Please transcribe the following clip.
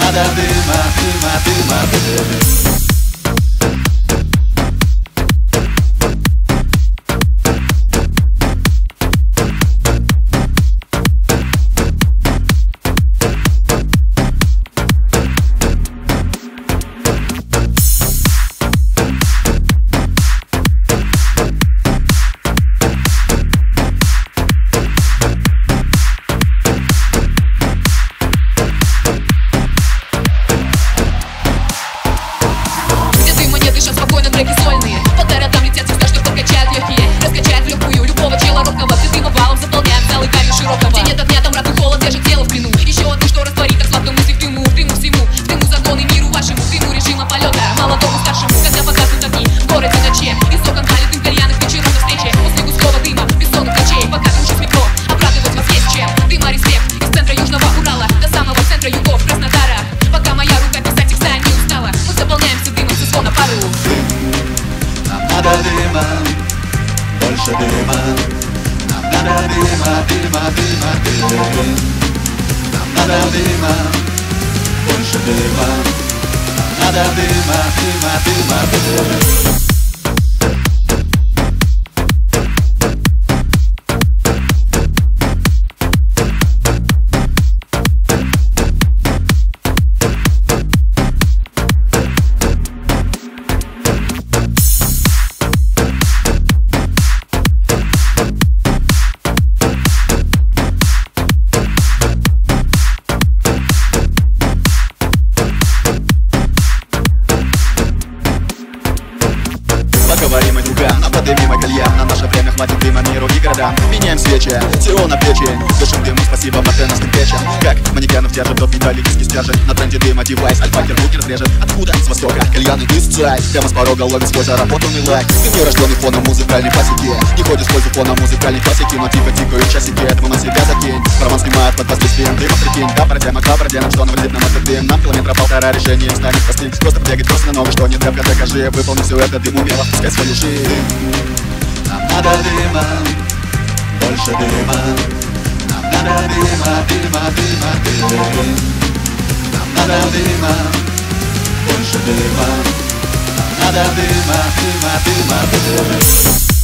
Nada de más, de más, de Niggas spoiling Нам надо дыма, дыма, дыма, дыма Нам надо дыма, больше дыма Нам надо дыма, дыма, дыма, хватит дыма миру и городам Меняем свечи, ТО на плечи Дышим дымом, спасибо мартеновским печам. Как манекенов держит тот металлический стержень? На тренде дыма девайс, альфакер руки разрежет Откуда? С востока, кальяны цай Прямо с порога ловит свой заработанный лайк. Ты не рожденный фоном музыкальной классики? Не ходишь пользу фона музыкальной классики Но тихо тикают часики, этого на себя закинь Роман снимает под воздействием дыма, прикинь. Да, продем, да, продем, что нам этот дым Нам километра полтора решение станет простым. Просто побегать просто на новый, что не тряпка, докажи. Выполни все это, дым умело впускай свою жизнь Нам надо дыма, больше дыма Нам надо дыма, дыма, дыма, дыма Нам надо дыма, больше дыма Нам надо дыма, дыма, дыма, дыма